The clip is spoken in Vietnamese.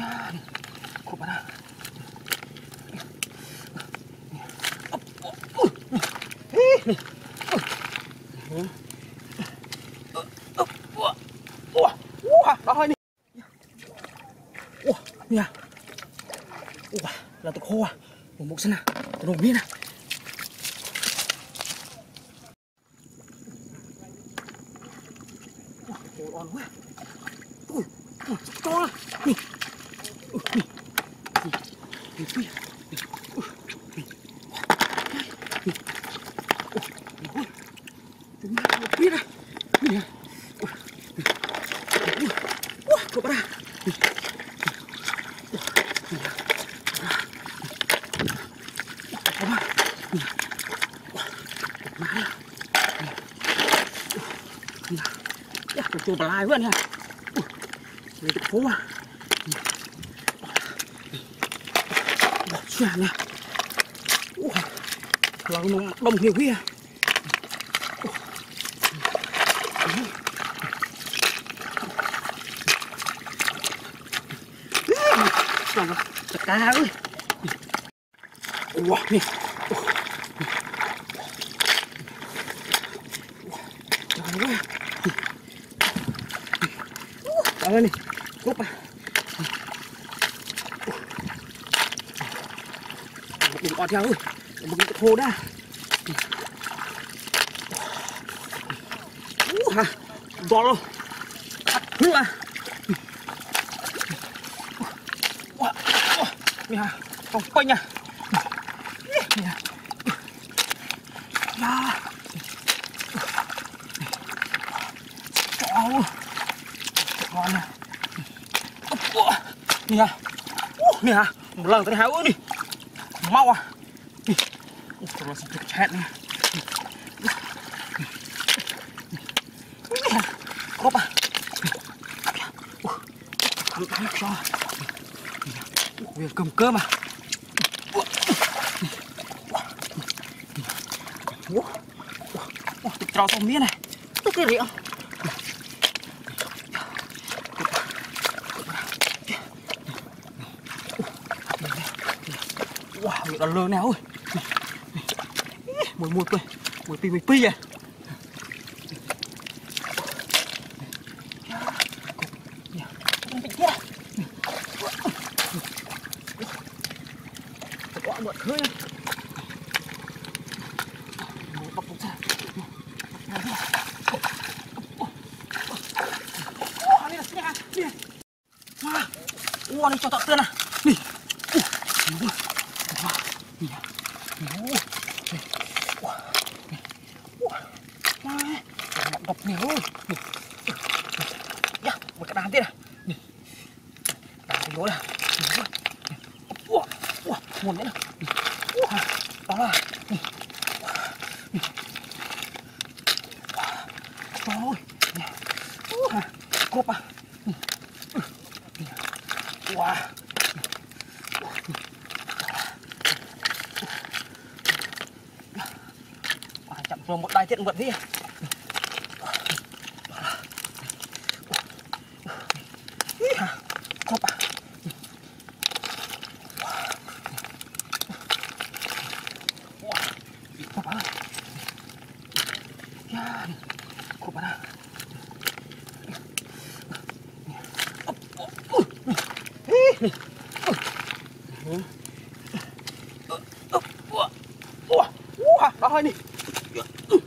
야, 고봐라. nha Ủa, là tôi khô à. Một mục xem nào. Tôi đổ miếng nào Ủa, on quá. Ui, ui, to lắm nè ui nè nè nè ui biết à nè Wah, kok parah. Ya, cucu belai kuah. nè, siapa ni? Đông nhiều kia. À. Dạ, dạ, Trời ơi, chặt cá ơi. Wow, nè. Trời ơi. Trời ơi nè, cúp à. Đừng ọt theo ơi. Đừng cái khô đã. À. Ủa hả? Luôn. Cắt à. Nè, không quay nha. Nè. Ya. À. À. Trời Ngon nè. Nè. Nè, một lần tới háo đi. Mau à. Trời ơi, sao chết nè. Cốp à. Cắm cắm cho. Ui, cầm cơm à Ủa Ủa, tôi trao xong miếng này Tôi cái rượu Wow, việc đàn lơ nào ơi Mùi mùi pi Mùi pi à. mùi pi à. Wow, wow, chết à có một khơi wow, wow, ra Ủa, này cho tọt tên à Nì Đọc nhiều ơi Ya, một cái đàn ទៀត à Nì Đàn thì nối à Ủa, ủa, nguồn nữa nè Ủa, đó là Nì Ủa, cốp à Nì Wow chậm rồi một đai tiết vật đi cốp à cốp à cốp à đó thôi đi 一个。嗯